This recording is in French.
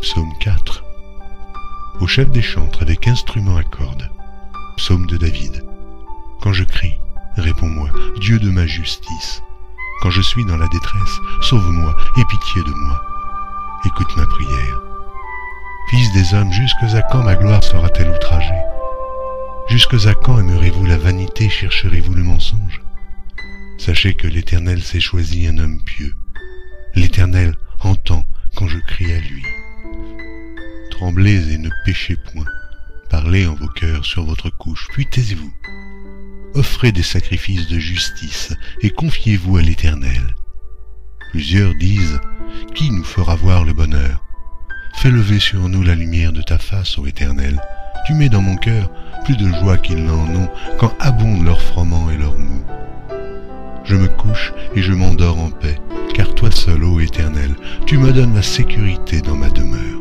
Psaume 4. Au chef des chantres avec instrument à cordes. Psaume de David. Quand je crie, réponds-moi, Dieu de ma justice. Quand je suis dans la détresse, sauve-moi, aie pitié de moi. Écoute ma prière. Fils des hommes, jusque à quand ma gloire sera-t-elle outragée? Jusque à quand aimerez-vous la vanité, chercherez-vous le mensonge? Sachez que l'Éternel s'est choisi un homme pieux. L'Éternel entend quand je crie à lui. Tremblez et ne péchez point. Parlez en vos cœurs sur votre couche, puis taisez-vous. Offrez des sacrifices de justice et confiez-vous à l'Éternel. Plusieurs disent, Qui nous fera voir le bonheur? Fais lever sur nous la lumière de ta face, ô Éternel. Tu mets dans mon cœur plus de joie qu'ils n'en ont quand abondent leurs froment et leurs mou. Je me couche et je m'endors en paix, car toi seul, ô Éternel, tu me donnes la sécurité dans ma demeure.